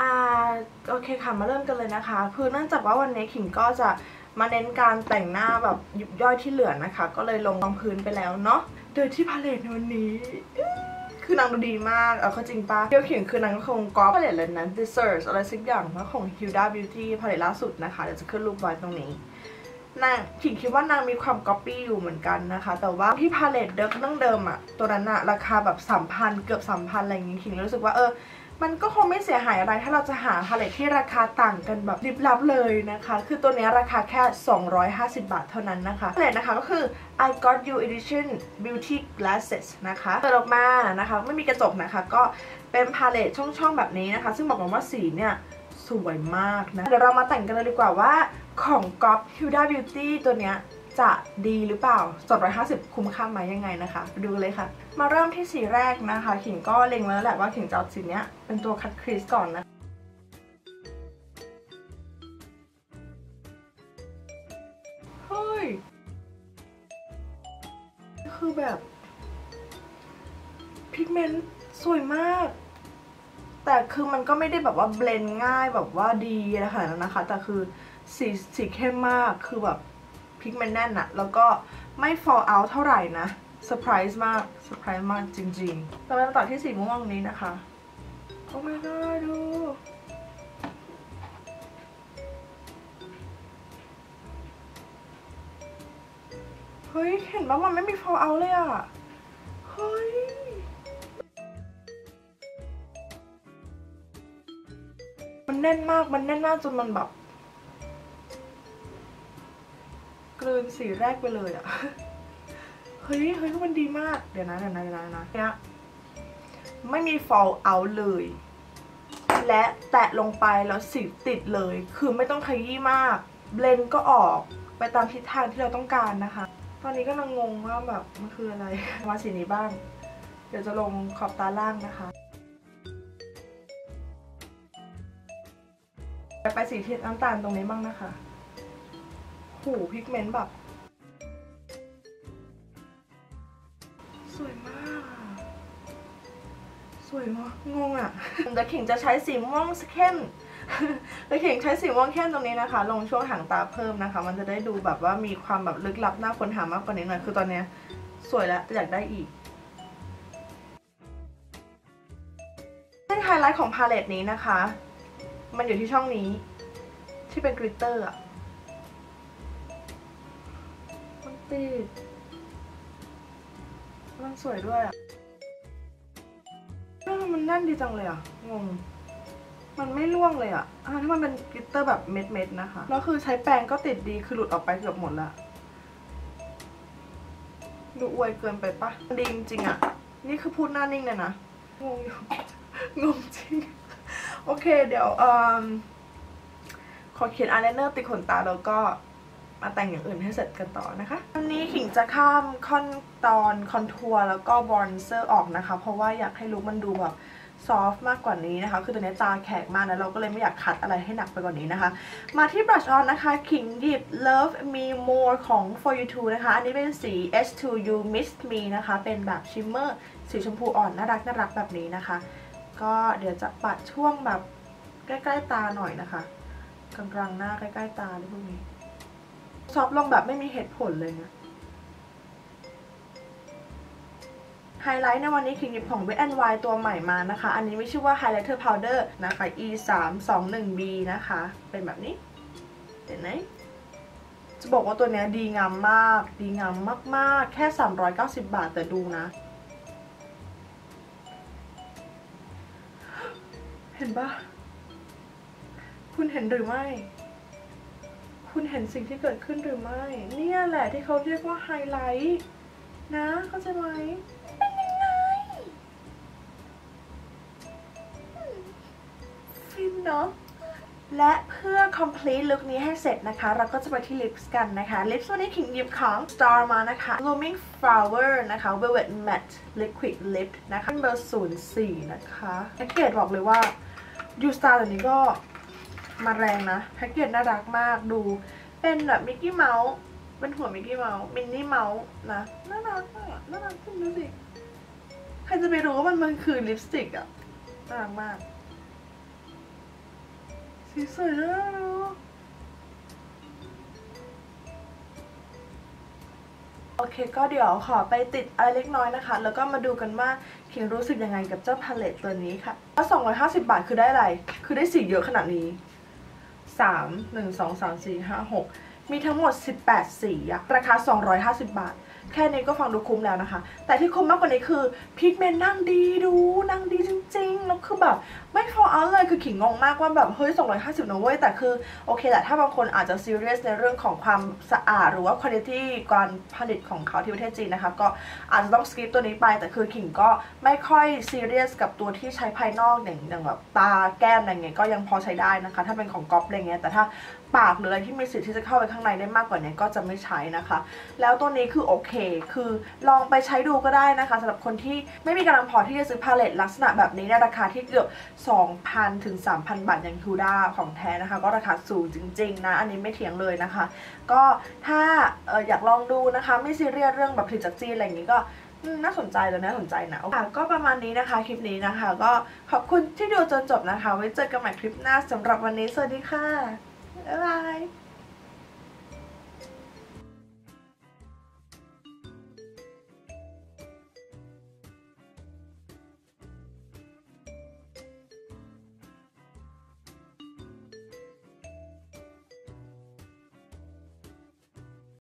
อ่าโอเคค่ะมาเริ่มกันเลยนะคะ คือเนื่องจากว่าวันนี้ขิงก็จะมาเน้นการแต่งหน้าแบบยิบย่อยที่เหลือนะคะ ก็เลยลงรองพื้นไปแล้วเนาะโดยที่พาเลตในวันนี้ คือนางดูดีมาก เอาเข้าจริงปะเที่ยวเขียนคือนางก็คงก๊อปพาเลตเลยนะ d e s e r t อะไรสักอย่างเพราของ Huda Beauty พาเลตล่าสุดนะคะ เดี๋ยวจะขึ้นรูปไว้ตรงนี้นางขิงคิดว่านางมีความก๊อปปี้อยู่เหมือนกันนะคะ แต่ว่าที่พาเลตเดิมตั้งเดิมอะตัวนั้นอะราคาแบบสามพันเกือบสามพันอะไรอย่างงี้ขิงรู้สึกว่าเออ มันก็คงไม่เสียหายอะไร ถ้าเราจะหาพาเลตที่ราคาต่างกันแบบลิบลับเลยนะคะ คือตัวนี้ราคาแค่ 250 บาทเท่านั้นนะคะพาเลตนะคะก็คือ I Got You Edition Beauty Glazed นะคะเปิดออกมานะคะ ไม่มีกระจกนะคะ ก็เป็นพาเลตช่องๆแบบนี้นะคะ ซึ่งบอกเลยว่าสีเนี่ยสวยมากนะ เดี๋ยวเรามาแต่งกันเลยดีกว่าว่าของ ก๊อป Huda Beauty ตัวเนี้ย จะดีหรือเปล่า250 คุ้มค่าไหมยังไงนะคะ ดูเลยค่ะ มาเริ่มที่สีแรกนะคะ ขิงก็เล็งไว้แล้วแหละว่าขิงจะเอาสีเนี้ยเป็นตัว cut crease ก่อนนะเฮ้ย คือแบบ pigment สวยมาก แต่คือมันก็ไม่ได้แบบว่า blend ง่ายแบบว่าดีอะไรขนาดนั้นนะคะ แต่คือสีสีเข้มมากคือแบบ pigment แน่นอะแล้วก็ไม่ fall out เท่าไหร่นะเซอร์ไพรส์มากเซอร์ไพรส์มากจริงๆเรามาต่อที่สีม่วงนี้นะคะ oh my god ดูเฮ้ย เห็นว่ามันไม่มี fall out เลยอะเฮ้ยมันแน่นมาก มันแน่นมากจนมันแบบ กลืนสีแรกไปเลยอะเฮ้ยเฮ้ยมันดีมาก เดี๋ยวนะเดี๋ยวนะเดี๋ยวนะเนี่ยไม่มี fall out เลย และแตะลงไปแล้วสีติดเลย คือไม่ต้องขยี้มาก เบลนก็ออกไปตามทิศทางที่เราต้องการนะคะ ตอนนี้ก็ลังงงว่าแบบมันคืออะไร มาสีนี้บ้าง เดี๋ยวจะลงขอบตาล่างนะคะ ไปสีที่น้ำตาลตรงนี้บ้างนะคะ หูพิกเมนต์แบบ สวยมาก สวยมากงงอะเดี๋ยวขิงจะใช้สีม่วงเข้มเดี๋ยวขิงใช้สีม่วงเข้มตรงนี้นะคะ ลงช่วงหางตาเพิ่มนะคะ มันจะได้ดูแบบว่ามีความแบบลึกลับน่าค้นหามากกว่านี้หน่อย คือตอนเนี้ยสวยแล้วอยากได้อีกเส้นไฮไลท์ของพาเลตนี้นะคะ มันอยู่ที่ช่องนี้ที่เป็น glitter อะ ติดมันสวยด้วยอะมันแน่นดีจังเลยอะงง มันไม่ร่วงเลยอะอะถ้ามันเป็น glitter แบบเม็ดๆนะคะ แล้วคือใช้แปรงก็ติดดี คือหลุดออกไปเกือบหมดละ ดูอวยเกินไปปะดีจริงๆอะนี่คือพูดหน้านิ่งเลยนะ งงอยู่ งงจริง โอเค เดี๋ยวอขอเขียนอายไลเนอร์ติดขนตาแล้วก็ มาแต่งอย่างอื่นให้เสร็จกันต่อนะคะวันนี้ขิงจะข้ามขั้นตอน contour แล้วก็ bronzer ออกนะคะ เพราะว่าอยากให้ลุคมันดูแบบ soft มากกว่านี้นะคะ คือตัวนี้ตาแขกมากนะเราก็เลยไม่อยากคัดอะไรให้หนักไปกว่านี้นะคะ มาที่ brush on นะคะ ขิงหยิบ love me more ของ for you too นะคะ อันนี้เป็นสี S2 You Miss Me นะคะ เป็นแบบ shimmer สีชมพูอ่อนน่ารักน่ารักแบบนี้นะคะ ก็เดี๋ยวจะปัดช่วงแบบใกล้ ๆ ตาหน่อยนะคะกลางๆหน้าใกล้ ๆ ตาหรือพวกนี้ soft ลงแบบไม่มีเหตุผลเลยนะไฮไลท์ในวันนี้ขิงหยิบของ Wet n Wild ตัวใหม่มานะคะ อันนี้ไม่ชื่อว่า Highlighter Powder นะคะ E 3 2 1 B นะคะ เป็นแบบนี้ เห็นไหมจะบอกว่าตัวเนี้ยดีงามมาก ดีงามมาก ๆ แค่ 390 บาทแต่ดูนะ เห็นปะคุณเห็นหรือไม่ คุณเห็นสิ่งที่เกิดขึ้นหรือไม่ เนี่ยแหละที่เขาเรียกว่าไฮไลท์นะเข้าใจไหมเป็นยังไงฟินเนาะและเพื่อ complete look นี้ให้เสร็จนะคะ เราก็จะไปที่ลิปส์กันนะคะ ลิปส์วันนี้ขิงหยิบของ Star มานะคะ Blooming Flower นะคะ Velvet Matte Liquid Lip นะคะเบอร์04 นะคะแพ็กเกจบอกเลยว่า Ustar ตัวนี้ก็ มาแรงนะแพ็กเกจน่ารักมากดูเป็นแบบมิกกี้เมาส์เป็นหัวมิกกี้เมาส์มินนี่เมาส์นะน่ารักอะน่ารักจริงดูสิใครจะไปรู้ว่ามันมันคือลิปสติกอะน่ารักมากสีสวยนะโอเคก็เดี๋ยวขอไปติดอะไรเล็กน้อยนะคะ แล้วก็มาดูกันว่าคิงรู้สึกยังไงกับเจ้าพาเลตตัวนี้ค่ะว่า250 บาทคือได้อะไร คือได้สีเยอะขนาดนี้ 3 1 2 3 4 5 6 มีทั้งหมด 18 สีราคา 250 บาท แค่นี้ก็ฟังดูคุ้มแล้วนะคะ แต่ที่คุ้มมากกว่านี้คือ pigment นางดีดูนางดีจริงๆ แล้วคือแบบไม่ฟอเอาเลยคือขิงงงมากว่าแบบเฮ้ย 250นะเว้ย แต่คือ โอเคแหละถ้าบางคนอาจจะซีเรียสในเรื่องของความสะอาดหรือว่าคุณภาพการผลิตของเขาที่ประเทศจีนนะคะ ก็อาจจะต้อง skip ตัวนี้ไป แต่คือขิงก็ไม่ค่อยซีเรียสกับตัวที่ใช้ภายนอกอย่างอย่างแบบตาแก้มอะไรเงี้ยก็ยังพอใช้ได้นะคะ ถ้าเป็นของก๊อปอะไรเงี้ยแต่ถ้าปากหรืออะไรที่มีสิทธิ์ที่จะเข้าไปข้างในได้มากกว่านี้ก็จะไม่ใช้นะคะ แล้วตัวนี้คือโอเค คือลองไปใช้ดูก็ได้นะคะสำหรับคนที่ไม่มีกำลังพอที่จะซื้อพาเลตลักษณะแบบนี้ในราคาที่เกือบ 2,000 ถึง 3,000 บาทอย่าง Huda ของแท้นะคะ ก็ราคาสูงจริงๆนะ อันนี้ไม่เถียงเลยนะคะ ก็ถ้าอออยากลองดูนะคะ ไม่ซีเรียสเรื่องแบบผลิตจากจีนอะไรอย่างนี้ก็น่าสนใจแล้วน่าสนใจนะค่ะก็ประมาณนี้นะคะคลิปนี้นะคะ ก็ขอบคุณที่ดูจนจบนะคะ ไว้เจอกันใหม่คลิปหน้าสำหรับวันนี้ สวัสดีค่ะ บ๊ายบาย